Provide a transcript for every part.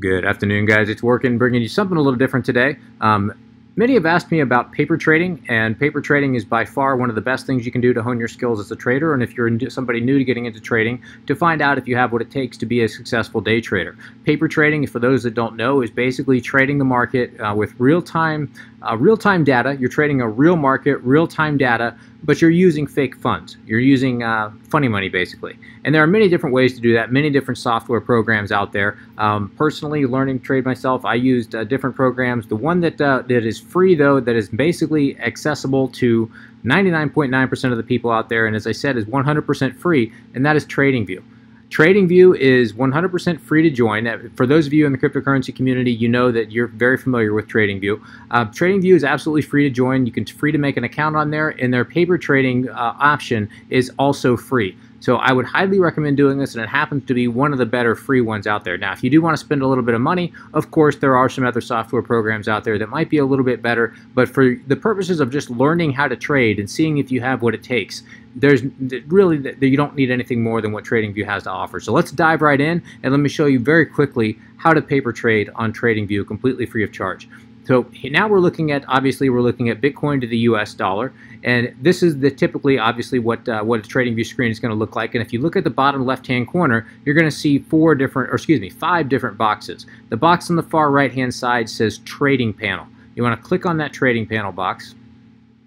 Good afternoon, guys. It's Workin, bringing you something a little different today. Um, many have asked me about paper trading, and paper trading is by far one of the best things you can do to hone your skills as a trader, and if you're somebody new to getting into trading, to find out if you have what it takes to be a successful day trader. Paper trading, for those that don't know, is basically trading the market uh, with real-time uh, real-time data. You're trading a real market, real-time data, but you're using fake funds. You're using uh, funny money, basically. And there are many different ways to do that, many different software programs out there. Um, personally, learning to trade myself, I used uh, different programs. The one that, uh, that is free, though, that is basically accessible to 99.9% of the people out there, and as I said, is 100% free, and that is TradingView. TradingView is 100% free to join. Uh, for those of you in the cryptocurrency community, you know that you're very familiar with TradingView. Uh, TradingView is absolutely free to join. You can free to make an account on there, and their paper trading uh, option is also free. So I would highly recommend doing this, and it happens to be one of the better free ones out there. Now, if you do want to spend a little bit of money, of course, there are some other software programs out there that might be a little bit better, but for the purposes of just learning how to trade and seeing if you have what it takes, there's really, you don't need anything more than what TradingView has to offer. So let's dive right in, and let me show you very quickly how to paper trade on TradingView completely free of charge. So now we're looking at, obviously, we're looking at Bitcoin to the US dollar. And this is the typically, obviously, what uh, what a TradingView screen is going to look like. And if you look at the bottom left-hand corner, you're going to see four different, or excuse me, five different boxes. The box on the far right-hand side says Trading Panel. You want to click on that Trading Panel box.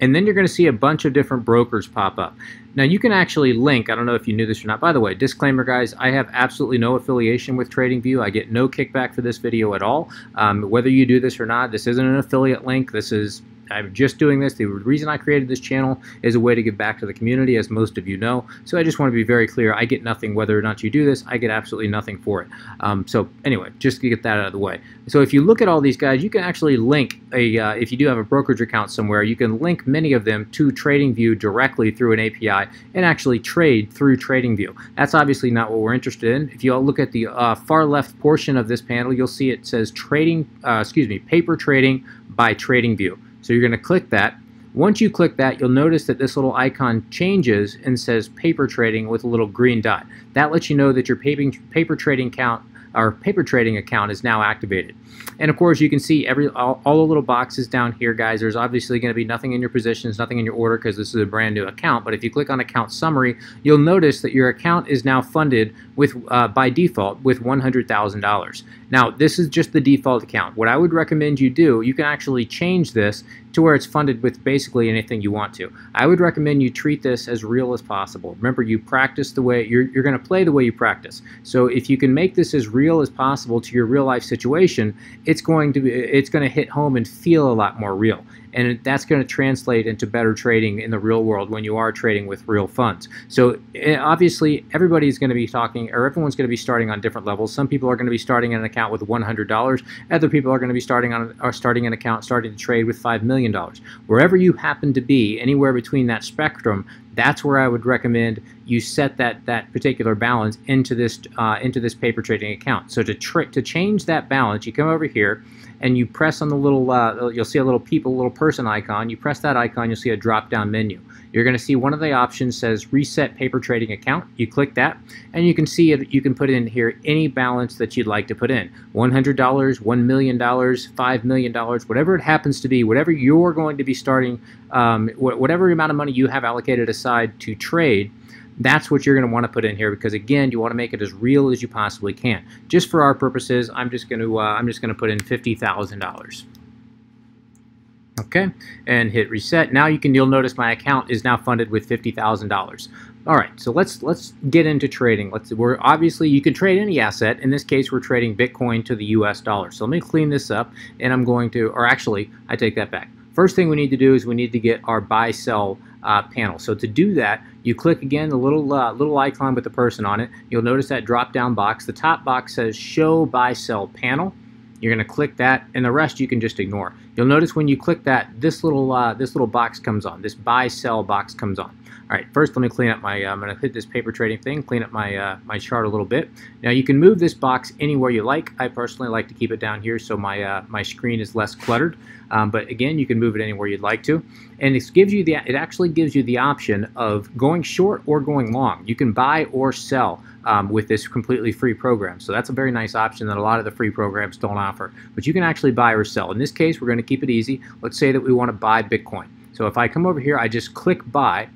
And then you're going to see a bunch of different brokers pop up. Now you can actually link, I don't know if you knew this or not, by the way, disclaimer guys, I have absolutely no affiliation with TradingView. I get no kickback for this video at all. Um, whether you do this or not, this isn't an affiliate link. This is I'm just doing this. The reason I created this channel is a way to give back to the community, as most of you know. So I just want to be very clear. I get nothing whether or not you do this. I get absolutely nothing for it. Um, so anyway, just to get that out of the way. So if you look at all these guys, you can actually link a, uh, if you do have a brokerage account somewhere, you can link many of them to TradingView directly through an API and actually trade through TradingView. That's obviously not what we're interested in. If you all look at the uh, far left portion of this panel, you'll see it says trading, uh, excuse me, paper trading by TradingView. So you're going to click that. Once you click that, you'll notice that this little icon changes and says paper trading with a little green dot. That lets you know that your paper, trading count our paper trading account is now activated. And of course, you can see every all, all the little boxes down here, guys. There's obviously going to be nothing in your positions, nothing in your order because this is a brand new account. But if you click on account summary, you'll notice that your account is now funded with uh, by default with $100,000. Now, this is just the default account. What I would recommend you do, you can actually change this to where it's funded with basically anything you want to. I would recommend you treat this as real as possible. Remember, you practice the way, you're, you're going to play the way you practice. So if you can make this as real as possible to your real life situation, it's going to be, it's going to hit home and feel a lot more real and that's going to translate into better trading in the real world when you are trading with real funds. So eh, obviously, everybody's going to be talking, or everyone's going to be starting on different levels. Some people are going to be starting an account with $100. Other people are going to be starting on are starting an account, starting to trade with $5 million. Wherever you happen to be, anywhere between that spectrum, that's where I would recommend you set that that particular balance into this uh, into this paper trading account. So to to change that balance, you come over here and you press on the little, uh, you'll see a little people, little person icon. You press that icon, you'll see a drop-down menu. You're going to see one of the options says Reset Paper Trading Account. You click that, and you can see it. You can put in here any balance that you'd like to put in: $100, $1 million, $5 million, whatever it happens to be, whatever you're going to be starting, um, whatever amount of money you have allocated aside to trade that's what you're going to want to put in here because again you want to make it as real as you possibly can. Just for our purposes I'm just going to uh, I'm just going to put in $50,000 okay? And hit reset. Now you can you'll notice my account is now funded with $50,000 all right so let's let's get into trading. Let's we're obviously you can trade any asset. In this case we're trading Bitcoin to the US dollar. So let me clean this up and I'm going to or actually I take that back. First thing we need to do is we need to get our buy sell uh, panel. So to do that, you click again the little uh, little icon with the person on it. You'll notice that drop down box. The top box says Show Buy Sell Panel. You're going to click that, and the rest you can just ignore. You'll notice when you click that, this little uh, this little box comes on. This Buy Sell box comes on. All right, first let me clean up my, uh, I'm going to hit this paper trading thing, clean up my, uh, my chart a little bit. Now you can move this box anywhere you like. I personally like to keep it down here so my, uh, my screen is less cluttered. Um, but again, you can move it anywhere you'd like to. And it gives you the, it actually gives you the option of going short or going long. You can buy or sell um, with this completely free program. So that's a very nice option that a lot of the free programs don't offer. But you can actually buy or sell. In this case, we're going to keep it easy. Let's say that we want to buy Bitcoin. So if I come over here, I just click buy.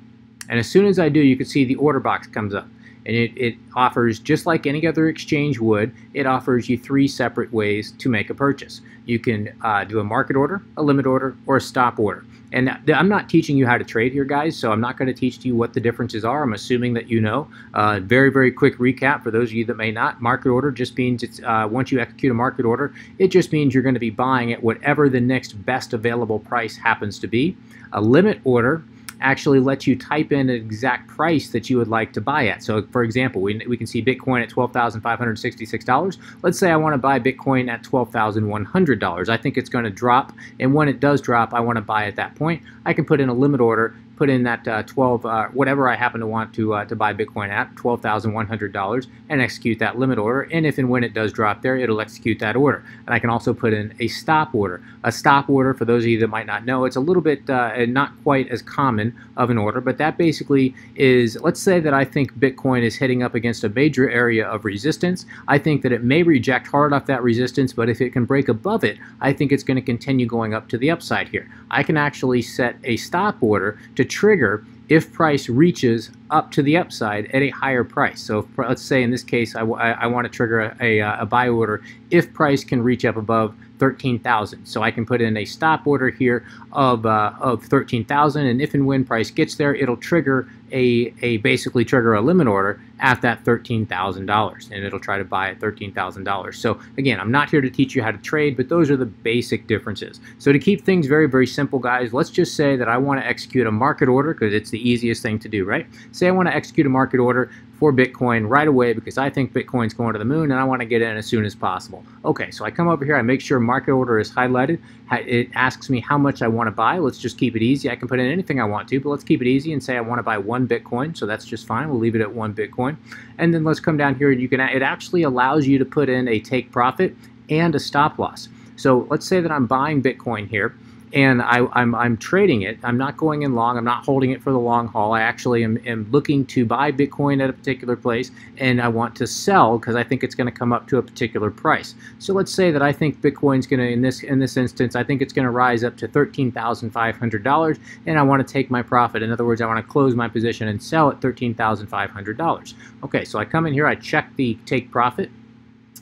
And as soon as I do, you can see the order box comes up. And it, it offers, just like any other exchange would, it offers you three separate ways to make a purchase. You can uh, do a market order, a limit order, or a stop order. And I'm not teaching you how to trade here, guys, so I'm not going to teach you what the differences are. I'm assuming that you know. Uh, very, very quick recap for those of you that may not. Market order just means it's uh, once you execute a market order, it just means you're going to be buying at whatever the next best available price happens to be. A limit order actually lets you type in an exact price that you would like to buy at. So for example, we, we can see Bitcoin at $12,566. Let's say I want to buy Bitcoin at $12,100. I think it's going to drop, and when it does drop, I want to buy at that point. I can put in a limit order put in that uh, 12, uh, whatever I happen to want to uh, to buy Bitcoin at, $12,100, and execute that limit order. And if and when it does drop there, it'll execute that order. And I can also put in a stop order. A stop order, for those of you that might not know, it's a little bit uh, not quite as common of an order, but that basically is, let's say that I think Bitcoin is hitting up against a major area of resistance. I think that it may reject hard off that resistance, but if it can break above it, I think it's going to continue going up to the upside here. I can actually set a stop order to trigger if price reaches up to the upside at a higher price. So if, let's say in this case I, I, I want to trigger a, a, a buy order if price can reach up above 13,000. So I can put in a stop order here of, uh, of 13,000 and if and when price gets there, it'll trigger a, a basically trigger a limit order at that $13,000 and it'll try to buy at $13,000. So again, I'm not here to teach you how to trade, but those are the basic differences. So to keep things very, very simple, guys, let's just say that I want to execute a market order because it's the easiest thing to do, right? Say I want to execute a market order for Bitcoin right away because I think Bitcoin's going to the moon and I want to get in as soon as possible. Okay, so I come over here, I make sure market order is highlighted. It asks me how much I want to buy. Let's just keep it easy. I can put in anything I want to, but let's keep it easy and say I want to buy one Bitcoin. So that's just fine. We'll leave it at one Bitcoin. And then let's come down here and you can, it actually allows you to put in a take profit and a stop loss. So let's say that I'm buying Bitcoin here and I, am I'm, I'm trading it. I'm not going in long. I'm not holding it for the long haul. I actually am, am looking to buy Bitcoin at a particular place, and I want to sell because I think it's going to come up to a particular price. So let's say that I think Bitcoin's going to, in this in this instance, I think it's going to rise up to thirteen thousand five hundred dollars, and I want to take my profit. In other words, I want to close my position and sell at thirteen thousand five hundred dollars. Okay, so I come in here, I check the take profit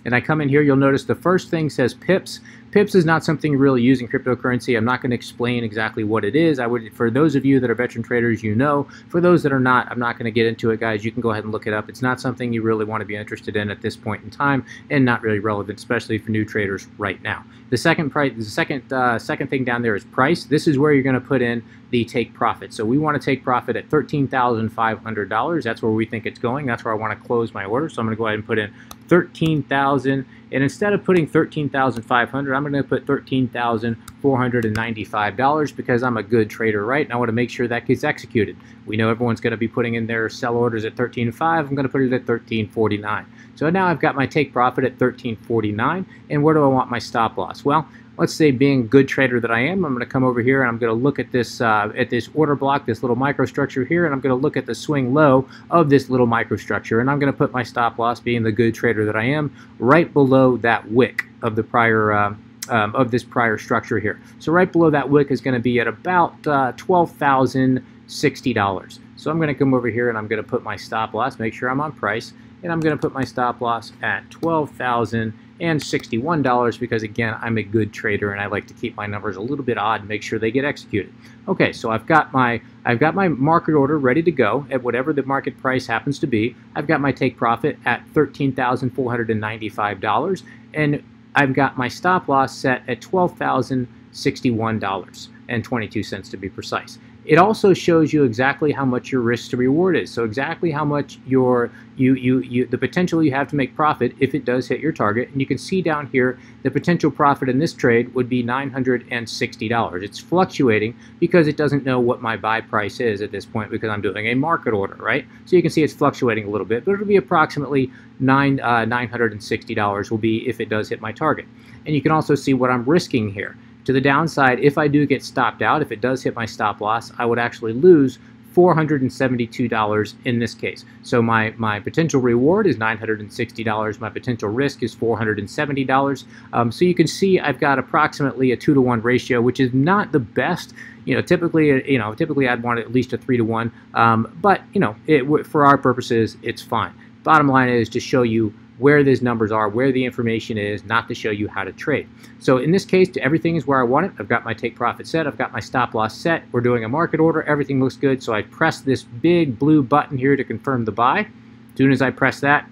and I come in here, you'll notice the first thing says pips. Pips is not something you really use in cryptocurrency. I'm not going to explain exactly what it is. I would, for those of you that are veteran traders, you know. For those that are not, I'm not going to get into it, guys. You can go ahead and look it up. It's not something you really want to be interested in at this point in time, and not really relevant, especially for new traders right now. The second price, the second uh, second thing down there is price. This is where you're going to put in the take profit. So we want to take profit at $13,500. That's where we think it's going. That's where I want to close my order. So I'm going to go ahead and put in 13,000 and instead of putting 13,500 I'm going to put $13,495 because I'm a good trader right and I want to make sure that gets executed. We know everyone's going to be putting in their sell orders at 13.5 I'm going to put it at 13.49 so now I've got my take profit at 13.49 and where do I want my stop loss? Well let's say being a good trader that I am, I'm going to come over here and I'm going to look at this uh, at this order block, this little microstructure here, and I'm going to look at the swing low of this little microstructure, and I'm going to put my stop loss, being the good trader that I am, right below that wick of the prior. Uh, um, of this prior structure here. So right below that wick is going to be at about uh, $12,060. So I'm going to come over here and I'm going to put my stop loss, make sure I'm on price, and I'm going to put my stop loss at 12,000 and $61 because again I'm a good trader and I like to keep my numbers a little bit odd and make sure they get executed. Okay, so I've got my I've got my market order ready to go at whatever the market price happens to be. I've got my take profit at $13,495 and I've got my stop loss set at $12,061 and 22 cents to be precise. It also shows you exactly how much your risk to reward is. So exactly how much your you you you the potential you have to make profit if it does hit your target. And you can see down here the potential profit in this trade would be $960. It's fluctuating because it doesn't know what my buy price is at this point because I'm doing a market order, right? So you can see it's fluctuating a little bit, but it'll be approximately nine uh, $960 will be if it does hit my target. And you can also see what I'm risking here. To the downside, if I do get stopped out, if it does hit my stop loss, I would actually lose $472 in this case. So my, my potential reward is $960. My potential risk is $470. Um, so you can see I've got approximately a two to one ratio, which is not the best. You know, typically, you know, typically I'd want at least a three to one. Um, but you know, it, for our purposes, it's fine. Bottom line is to show you where these numbers are, where the information is, not to show you how to trade. So in this case, everything is where I want it. I've got my take profit set. I've got my stop loss set. We're doing a market order. Everything looks good. So I press this big blue button here to confirm the buy. As soon as I press that,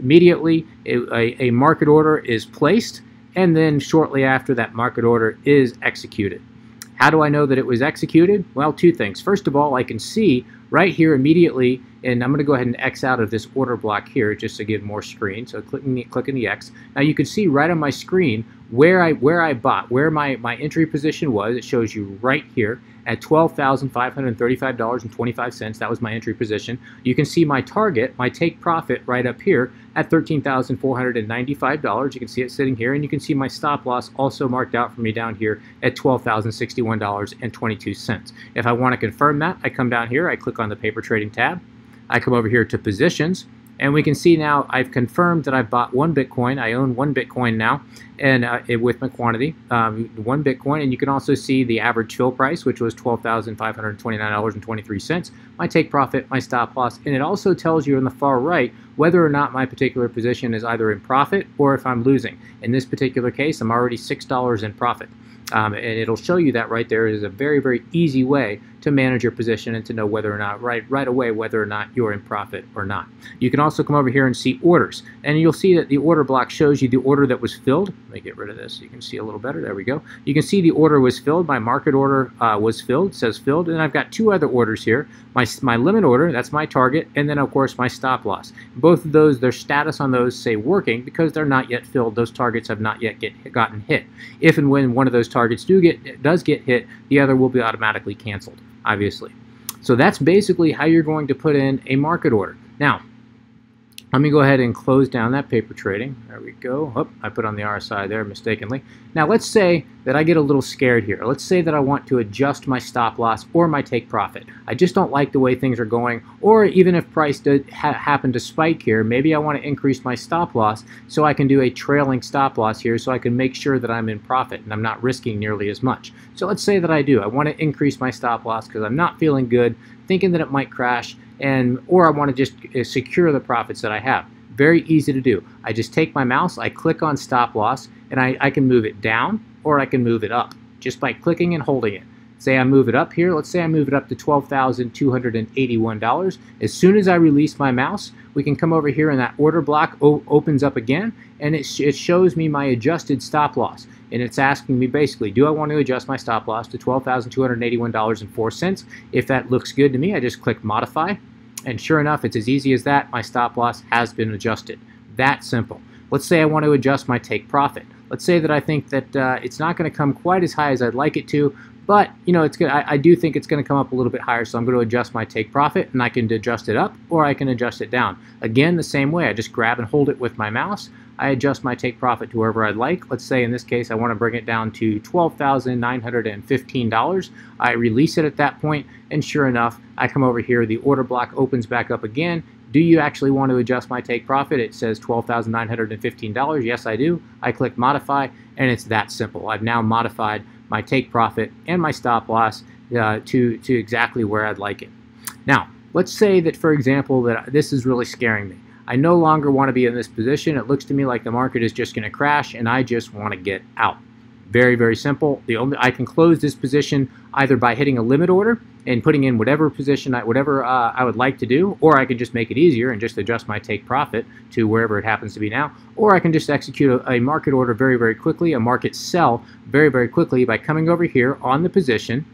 immediately a, a market order is placed. And then shortly after that market order is executed. How do I know that it was executed? Well, two things. First of all, I can see right here immediately, and I'm going to go ahead and X out of this order block here just to give more screen. So clicking the, clicking the X. Now you can see right on my screen where I where I bought, where my, my entry position was. It shows you right here at $12,535.25. That was my entry position. You can see my target, my take profit right up here at $13,495. You can see it sitting here, and you can see my stop loss also marked out for me down here at $12,061.22. If I want to confirm that, I come down here, I click on the paper trading tab, I come over here to positions, and we can see now I've confirmed that I've bought one Bitcoin. I own one Bitcoin now, and uh, with my quantity, um, one Bitcoin. And you can also see the average fill price, which was $12,529.23. My take profit, my stop loss, and it also tells you on the far right whether or not my particular position is either in profit or if I'm losing. In this particular case, I'm already $6 in profit. Um, and it'll show you that right there is a very, very easy way to manage your position and to know whether or not, right, right away, whether or not you're in profit or not. You can also come over here and see orders. And you'll see that the order block shows you the order that was filled. Let me get rid of this so you can see a little better. There we go. You can see the order was filled. My market order uh, was filled, says filled. And I've got two other orders here. My, my limit order, that's my target, and then, of course, my stop loss. Both of those, their status on those say working because they're not yet filled. Those targets have not yet get, gotten hit. If and when one of those targets do get does get hit, the other will be automatically canceled obviously. So that's basically how you're going to put in a market order. Now, let me go ahead and close down that paper trading. There we go. Oh, I put on the RSI there mistakenly. Now let's say that I get a little scared here. Let's say that I want to adjust my stop loss or my take profit. I just don't like the way things are going. Or even if price did ha happen to spike here, maybe I want to increase my stop loss so I can do a trailing stop loss here so I can make sure that I'm in profit and I'm not risking nearly as much. So let's say that I do. I want to increase my stop loss because I'm not feeling good, thinking that it might crash and or I want to just uh, secure the profits that I have. Very easy to do. I just take my mouse, I click on stop loss, and I, I can move it down or I can move it up just by clicking and holding it. Say I move it up here, let's say I move it up to $12,281. As soon as I release my mouse, we can come over here and that order block opens up again and it, sh it shows me my adjusted stop loss. And it's asking me basically, do I want to adjust my stop loss to $12,281.04? If that looks good to me, I just click modify. And sure enough, it's as easy as that. My stop loss has been adjusted. That simple. Let's say I want to adjust my take profit. Let's say that I think that uh, it's not going to come quite as high as I'd like it to, but you know, it's good. I, I do think it's going to come up a little bit higher, so I'm going to adjust my take profit, and I can adjust it up or I can adjust it down. Again, the same way. I just grab and hold it with my mouse. I adjust my take profit to wherever I'd like. Let's say in this case I want to bring it down to $12,915. I release it at that point, and sure enough, I come over here, the order block opens back up again. Do you actually want to adjust my take profit? It says $12,915. Yes, I do. I click modify, and it's that simple. I've now modified my take profit and my stop loss uh, to, to exactly where I'd like it. Now, let's say that, for example, that this is really scaring me. I no longer want to be in this position. It looks to me like the market is just going to crash, and I just want to get out. Very, very simple. The only I can close this position either by hitting a limit order and putting in whatever position, I, whatever uh, I would like to do, or I can just make it easier and just adjust my take profit to wherever it happens to be now, or I can just execute a, a market order very, very quickly, a market sell very, very quickly by coming over here on the position,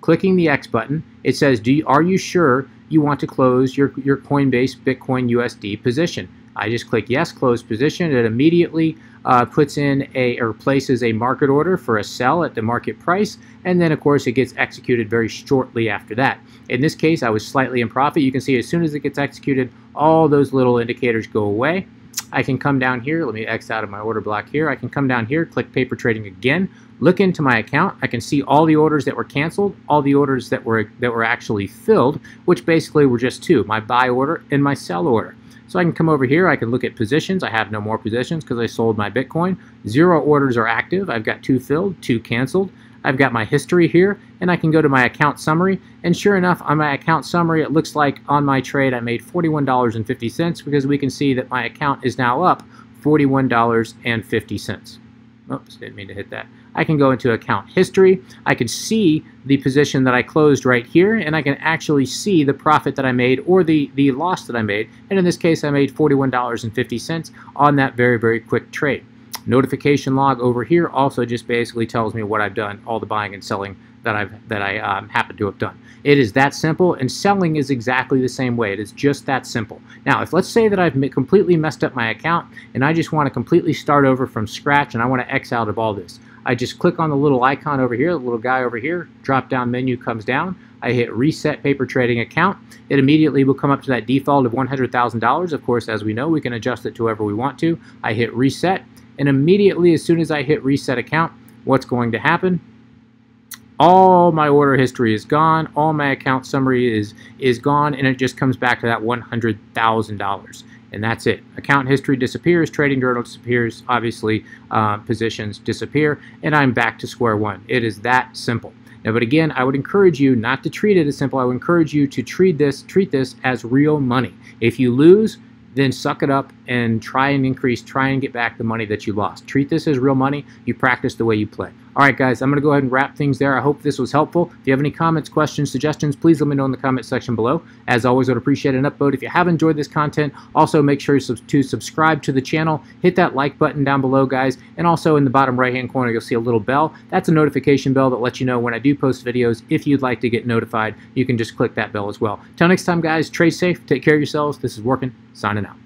clicking the X button, it says, "Do you, are you sure you want to close your, your Coinbase Bitcoin USD position?" I just click yes, close position. It immediately uh, puts in a or places a market order for a sell at the market price, and then of course it gets executed very shortly after that. In this case, I was slightly in profit. You can see as soon as it gets executed, all those little indicators go away. I can come down here, let me X out of my order block here. I can come down here, click paper trading again, look into my account. I can see all the orders that were canceled, all the orders that were that were actually filled, which basically were just two, my buy order and my sell order. So I can come over here, I can look at positions. I have no more positions because I sold my Bitcoin. Zero orders are active. I've got two filled, two canceled. I've got my history here, and I can go to my account summary. And sure enough, on my account summary, it looks like on my trade I made $41.50 because we can see that my account is now up $41.50. Oops, didn't mean to hit that. I can go into account history. I can see the position that I closed right here, and I can actually see the profit that I made or the, the loss that I made. And in this case, I made $41.50 on that very, very quick trade. Notification log over here also just basically tells me what I've done, all the buying and selling that I've that I um, happen to have done. It is that simple, and selling is exactly the same way. It is just that simple. Now, if let's say that I've completely messed up my account and I just want to completely start over from scratch and I want to X out of all this, I just click on the little icon over here, the little guy over here, drop down menu comes down, I hit reset paper trading account. It immediately will come up to that default of $100,000. Of course, as we know, we can adjust it to whoever we want to. I hit reset, and immediately as soon as I hit reset account, what's going to happen? all my order history is gone, all my account summary is is gone, and it just comes back to that $100,000. And that's it. Account history disappears, trading journal disappears, obviously uh, positions disappear, and I'm back to square one. It is that simple. Now, but again, I would encourage you not to treat it as simple. I would encourage you to treat this treat this as real money. If you lose, then suck it up and try and increase, try and get back the money that you lost. Treat this as real money. You practice the way you play. All right, guys, I'm going to go ahead and wrap things there. I hope this was helpful. If you have any comments, questions, suggestions, please let me know in the comment section below. As always, I would appreciate an upvote. If you have enjoyed this content, also make sure to subscribe to the channel. Hit that like button down below, guys. And also in the bottom right-hand corner, you'll see a little bell. That's a notification bell that lets you know when I do post videos. If you'd like to get notified, you can just click that bell as well. Till next time, guys, trade safe. Take care of yourselves. This is Workin. Signing out.